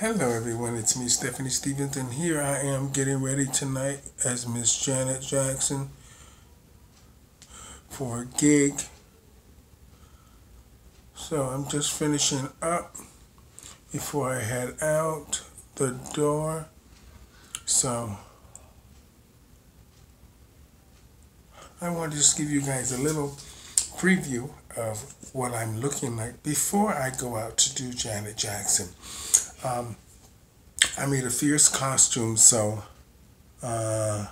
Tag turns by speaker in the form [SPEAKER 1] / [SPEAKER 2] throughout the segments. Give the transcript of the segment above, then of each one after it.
[SPEAKER 1] Hello, everyone. It's me, Stephanie Stephens, and here I am getting ready tonight as Miss Janet Jackson for a gig. So I'm just finishing up before I head out the door. So I want to just give you guys a little preview of what I'm looking like before I go out to do Janet Jackson. Um, I made a fierce costume, so uh,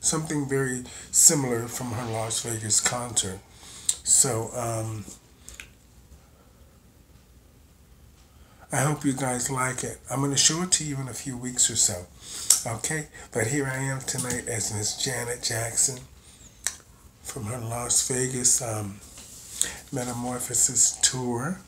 [SPEAKER 1] something very similar from her Las Vegas concert. So um, I hope you guys like it. I'm going to show it to you in a few weeks or so. Okay, but here I am tonight as Miss Janet Jackson from her Las Vegas um, Metamorphosis tour.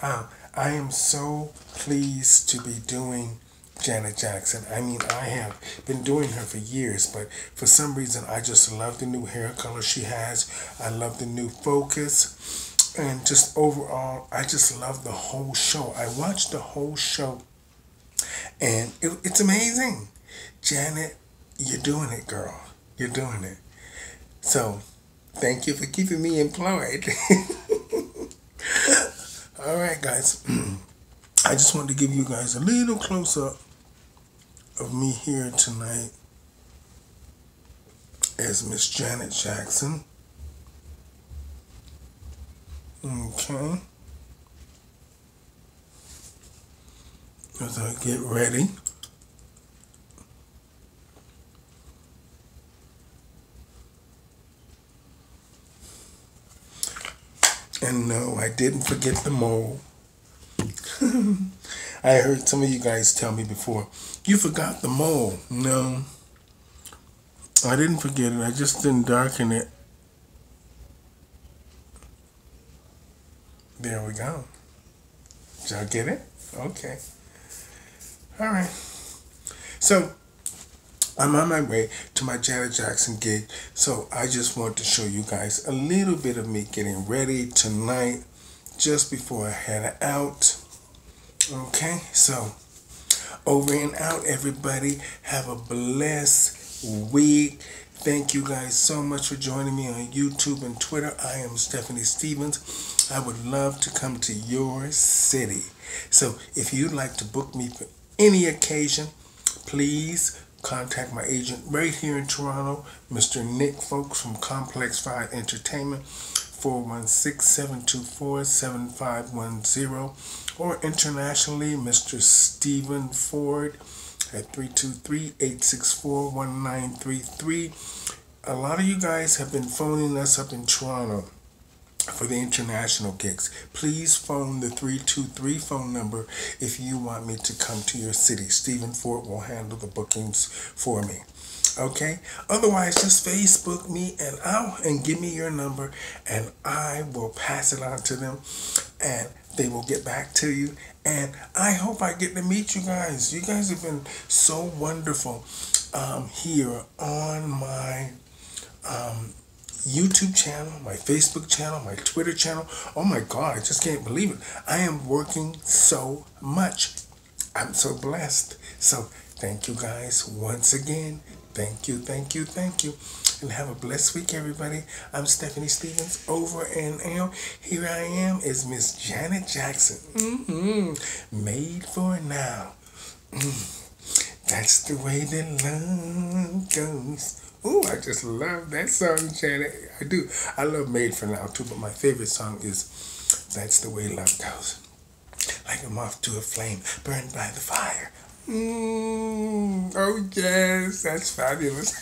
[SPEAKER 1] Uh, I am so pleased to be doing Janet Jackson. I mean, I have been doing her for years, but for some reason, I just love the new hair color she has. I love the new focus. And just overall, I just love the whole show. I watched the whole show, and it, it's amazing. Janet, you're doing it, girl. You're doing it. So, thank you for keeping me employed. All right, guys. I just wanted to give you guys a little close up of me here tonight as Miss Janet Jackson. Okay. As I get ready. And no, I didn't forget the mole. I heard some of you guys tell me before, you forgot the mole. No, I didn't forget it. I just didn't darken it. There we go. Did y'all get it? Okay. All right. So, I'm on my way to my Janet Jackson gig, so I just want to show you guys a little bit of me getting ready tonight just before I head out. Okay, so over and out, everybody. Have a blessed week. Thank you guys so much for joining me on YouTube and Twitter. I am Stephanie Stephens. I would love to come to your city. So if you'd like to book me for any occasion, please contact my agent right here in Toronto, Mr. Nick Folks from Complex 5 Entertainment, 416-724-7510, or internationally, Mr. Stephen Ford at 323-864-1933. A lot of you guys have been phoning us up in Toronto for the international gigs. Please phone the 323 phone number if you want me to come to your city. Stephen Ford will handle the bookings for me. Okay? Otherwise, just Facebook me and I'll and give me your number and I will pass it on to them and they will get back to you. And I hope I get to meet you guys. You guys have been so wonderful um, here on my um, YouTube channel, my Facebook channel, my Twitter channel. Oh my God, I just can't believe it. I am working so much. I'm so blessed. So thank you guys once again. Thank you, thank you, thank you. And have a blessed week, everybody. I'm Stephanie Stephens over and out. Here I am is Miss Janet Jackson. Mm-hmm. Made for now. Mm. That's the way that love goes. Ooh, I just love that song, Janet. I do. I love Made for Now too, but my favorite song is That's the Way Love Goes. Like a moth to a flame, burned by the fire. Mm, oh, yes, that's fabulous.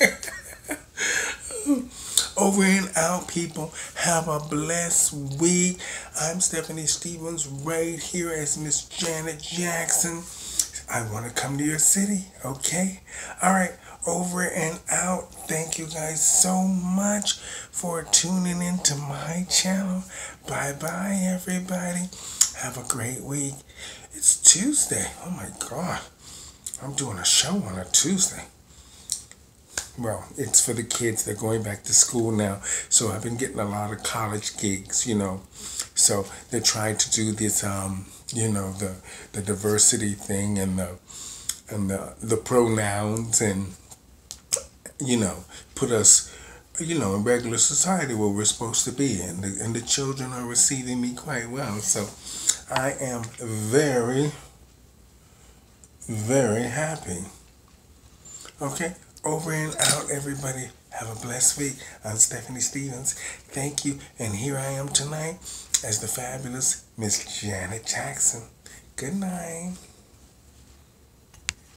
[SPEAKER 1] Over and out, people. Have a blessed week. I'm Stephanie Stephens, right here as Miss Janet Jackson. I want to come to your city, okay? All right over and out. Thank you guys so much for tuning into my channel. Bye bye, everybody. Have a great week. It's Tuesday. Oh my God. I'm doing a show on a Tuesday. Well, it's for the kids. They're going back to school now. So I've been getting a lot of college gigs, you know. So they're trying to do this, um, you know, the the diversity thing and the and the the pronouns and you know put us you know, in regular society where we're supposed to be, and the, and the children are receiving me quite well. So I am very, very happy. Okay, over and out, everybody. Have a blessed week. I'm Stephanie Stephens. Thank you. And here I am tonight as the fabulous Miss Janet Jackson. Good night.